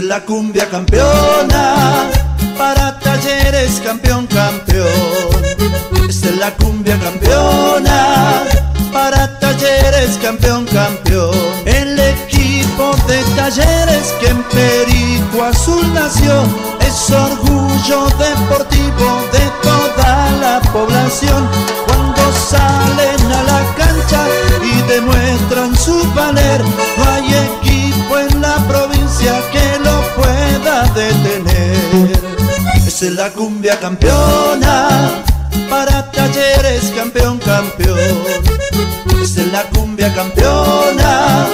es la cumbia campeona, para talleres campeón, campeón. Esta es la cumbia campeona, para talleres campeón, campeón. El equipo de talleres que en Perico Azul nació es orgullo deportivo de toda la población. Cuando salen a la cancha y demuestran su valer, que lo pueda detener. Esa es la cumbia campeona, para talleres campeón, campeón. Esa es la cumbia campeona,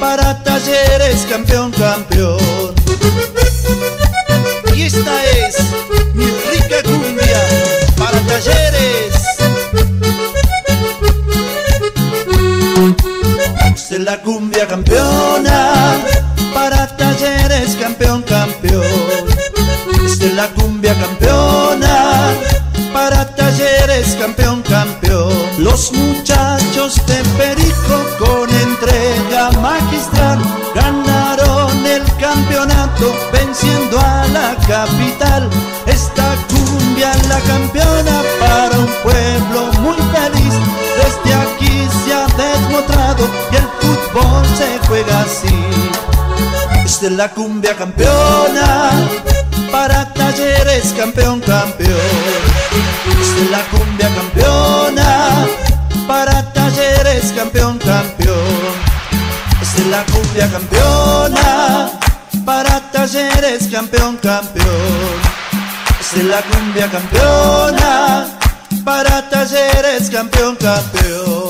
para talleres campeón, campeón. Y esta es mi rica cumbia para talleres. Es la cumbia campeona, talleres campeón, campeón. Esta es la cumbia campeona, para talleres campeón, campeón. Los muchachos de Perico con entrega magistral ganaron el campeonato venciendo a la capital. Esta cumbia es la campeona para un pueblo muy feliz. Desde aquí se ha demostrado que el fútbol se juega así. Es la cumbia campeona para talleres campeón, campeón. Es la cumbia campeona para talleres campeón, campeón. Es la cumbia campeona para talleres campeón, campeón. Es la cumbia campeona para talleres campeón, campeón.